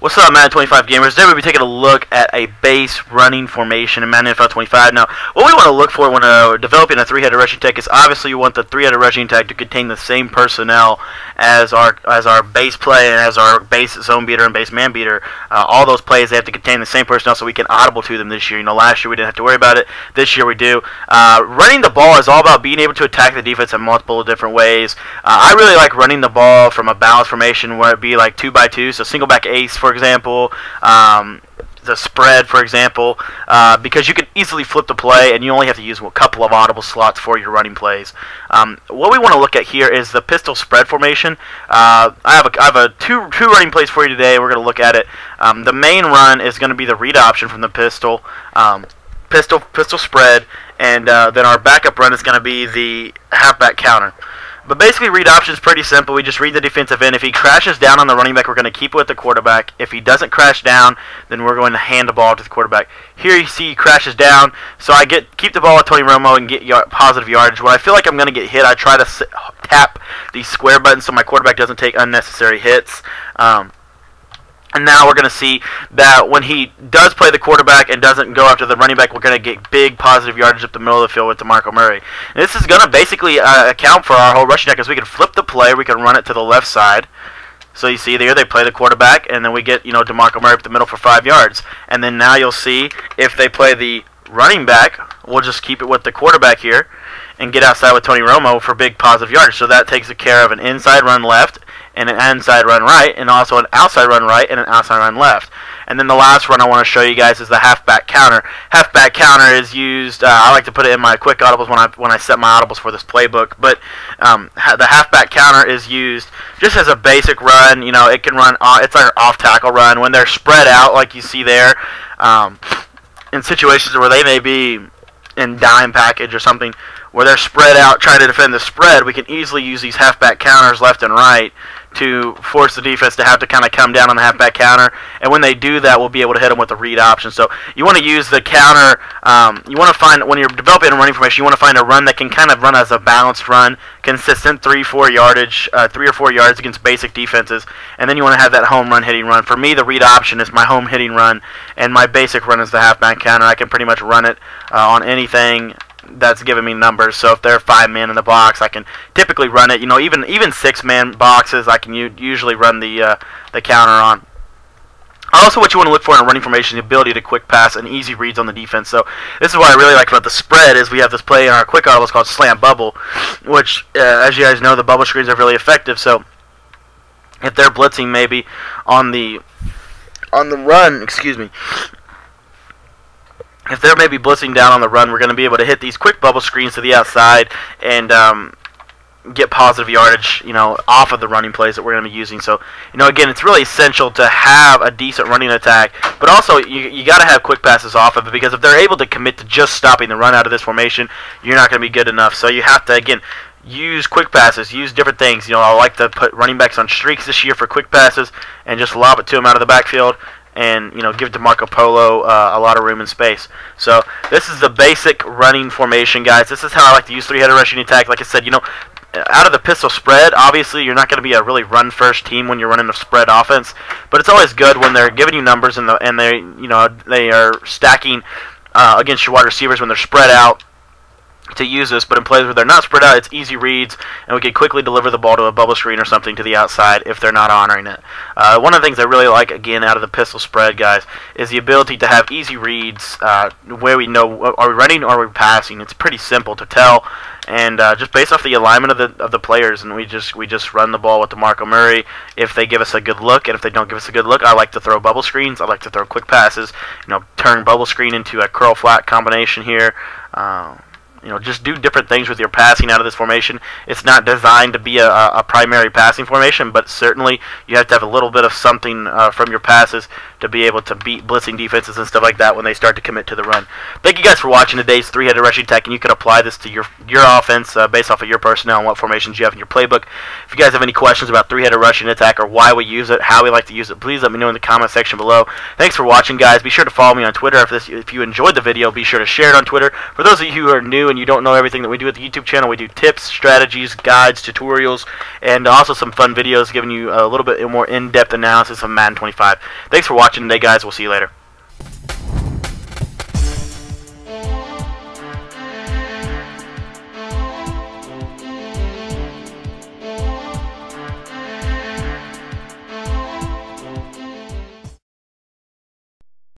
What's up, Madden 25 gamers? Today we'll be taking a look at a base running formation in Madden NFL 25. Now, what we want to look for when uh, developing a three-headed rushing tech is obviously you want the three-headed rushing tech to contain the same personnel as our as our base play and as our base zone beater and base man beater. Uh, all those plays they have to contain the same personnel so we can audible to them this year. You know, last year we didn't have to worry about it. This year we do. Uh, running the ball is all about being able to attack the defense in multiple different ways. Uh, I really like running the ball from a balanced formation where it be like two by two, so single back ace, for example. Um, the spread, for example, uh, because you can easily flip the play and you only have to use a couple of audible slots for your running plays. Um, what we want to look at here is the pistol spread formation. Uh, I have a, I have a two two running plays for you today. We're going to look at it. Um, the main run is going to be the read option from the pistol, um, pistol pistol spread, and uh, then our backup run is going to be the halfback counter. But basically, read option is pretty simple. We just read the defensive end. If he crashes down on the running back, we're going to keep it with the quarterback. If he doesn't crash down, then we're going to hand the ball to the quarterback. Here you see he crashes down, so I get keep the ball with Tony Romo and get yard, positive yardage. When I feel like I'm going to get hit, I try to tap the square button so my quarterback doesn't take unnecessary hits. Um, and now we're going to see that when he does play the quarterback and doesn't go after the running back, we're going to get big positive yardage up the middle of the field with DeMarco Murray. And this is going to basically uh, account for our whole rushing attack, because we can flip the play, we can run it to the left side. So you see there, they play the quarterback, and then we get you know DeMarco Murray up the middle for five yards. And then now you'll see if they play the running back, we'll just keep it with the quarterback here and get outside with Tony Romo for big positive yardage. So that takes care of an inside run left and an inside run right, and also an outside run right and an outside run left. And then the last run I want to show you guys is the halfback counter. Halfback counter is used. Uh, I like to put it in my quick audibles when I when I set my audibles for this playbook. But um, the halfback counter is used just as a basic run. You know, it can run. Uh, it's like an off tackle run when they're spread out, like you see there. Um, in situations where they may be in dime package or something where they're spread out trying to defend the spread, we can easily use these halfback counters left and right to force the defense to have to kind of come down on the halfback counter. And when they do that, we'll be able to hit them with the read option. So you want to use the counter. Um, you want to find when you're developing running formation, you want to find a run that can kind of run as a balanced run, consistent three, four yardage, uh, three or four yards against basic defenses. And then you want to have that home run hitting run. For me, the read option is my home hitting run, and my basic run is the halfback counter. I can pretty much run it uh, on anything that's giving me numbers. So if they're five man in the box, I can typically run it. You know, even even six man boxes, I can usually run the uh, the counter on. Also, what you want to look for in a running formation is the ability to quick pass and easy reads on the defense. So this is what I really like about the spread is we have this play in our quick audibles called slam bubble, which, uh, as you guys know, the bubble screens are really effective. So if they're blitzing maybe on the on the run, excuse me, if they're maybe blitzing down on the run, we're going to be able to hit these quick bubble screens to the outside and um, get positive yardage, you know, off of the running plays that we're going to be using. So, you know, again, it's really essential to have a decent running attack, but also you, you got to have quick passes off of it because if they're able to commit to just stopping the run out of this formation, you're not going to be good enough. So you have to, again, use quick passes, use different things. You know, I like to put running backs on streaks this year for quick passes and just lob it to them out of the backfield and you know give DeMarco Polo uh, a lot of room and space. So this is the basic running formation, guys. This is how I like to use three-headed rushing attack. Like I said, you know, out of the pistol spread, obviously you're not going to be a really run-first team when you're running a spread offense, but it's always good when they're giving you numbers and the and they you know they are stacking uh, against your wide receivers when they're spread out to use this, but in plays where they're not spread out, it's easy reads, and we can quickly deliver the ball to a bubble screen or something to the outside if they're not honoring it. Uh, one of the things I really like, again, out of the pistol spread, guys, is the ability to have easy reads uh, where we know are we running or are we passing. It's pretty simple to tell, and uh, just based off the alignment of the of the players, and we just we just run the ball with DeMarco Murray. If they give us a good look, and if they don't give us a good look, I like to throw bubble screens. I like to throw quick passes. You know, turn bubble screen into a curl flat combination here. Uh, you know, just do different things with your passing out of this formation. It's not designed to be a, a primary passing formation, but certainly you have to have a little bit of something uh, from your passes to be able to beat blitzing defenses and stuff like that when they start to commit to the run. Thank you guys for watching today's three-headed rushing tech, and you can apply this to your your offense uh, based off of your personnel and what formations you have in your playbook. If you guys have any questions about three-headed rushing attack or why we use it, how we like to use it, please let me know in the comment section below. Thanks for watching, guys. Be sure to follow me on Twitter. If this if you enjoyed the video, be sure to share it on Twitter. For those of you who are new and you don't know everything that we do at the YouTube channel, we do tips, strategies, guides, tutorials, and also some fun videos giving you a little bit more in-depth analysis of Madden 25. Thanks for watching today, guys. We'll see you later.